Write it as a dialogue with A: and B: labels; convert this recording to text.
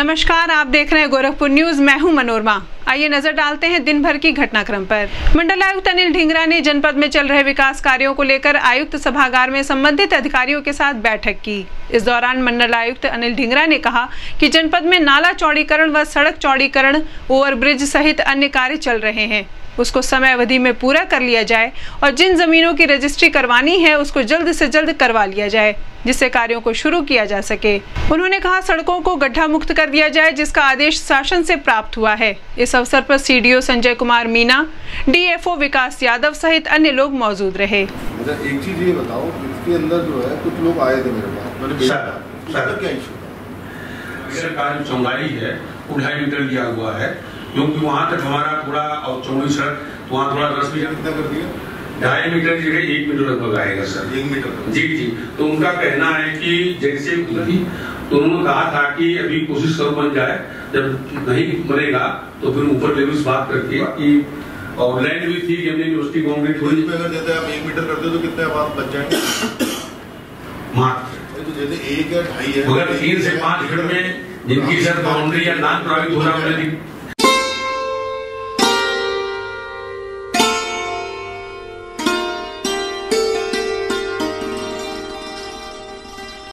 A: नमस्कार, आप देख रहे हैं गोरखपुर न्यूज़। मैं हूँ मनोरमा। आइए नज़र डालते हैं दिन भर की घटनाक्रम पर। मंडलायुक्त अनिल ढिंगरा ने जनपद में चल रहे विकास कार्यों को लेकर आयुक्त सभागार में संबंधित अधिकारियों के साथ बैठक की। इस दौरान मंडलायुक्त अनिल ढिंगरा ने कहा कि जनपद में नाला चौड़ीकरण व सड़क चौड़ीकरण, ओवरब्रिज सहित अन्य कार्य चल रहे हैं। उसको समय अवधि में पूरा कर लिया जाए और जिन जमीनों की रजिस्ट्री करवानी है उसको जल्द से जल्द करवा लिया जाए जिससे कार्यों को शुरू किया जा सके। उन्होंने कहा सड़कों को गड्ढा मुक्त कर दिया जाए जिसका आदेश शासन से प्राप्त हुआ है। इस अवसर पर सीडीओ संजय कुमार मीना डीएफओ विकास यादव सहित अन्य लोग मौजूद रहे।
B: अच्छा एक चीज़ ये बताओ इसके अंदर जो है कुछ लोग आए थे मेरे पास। मैंने भेजा था क्या इशू
C: मेरे है हुआ है। क्योंकि वहाँ तक हमारा थोड़ा और चौड़ी सड़क तो वहाँ थोड़ा दस मीटर
B: कितना कर दिया?
C: ढाई मीटर की जगह एक मीटर लगभग आएगा सर।
B: एक मीटर
C: जी जी। तो उनका कहना है कि जैसे तो उन्होंने कहा था कि अभी कोशिश करो बन जाए जब नहीं बनेगा तो फिर ऊपर लेवल से बात करके कि और लैंड भी थी हमने यूनिवर्सिटी बाउंड्री
B: थोड़ी
C: थोड़ी
B: अगर जैसे आप एक मीटर करते हो तो कितने आवाज़ बच जाएँगे?
C: मात्र।
B: तो जैसे एक या ढाई है
C: मगर तीन से पाँच फीट में जिनकी सर बाउंड्री या नॉन प्रभावित हो रहा है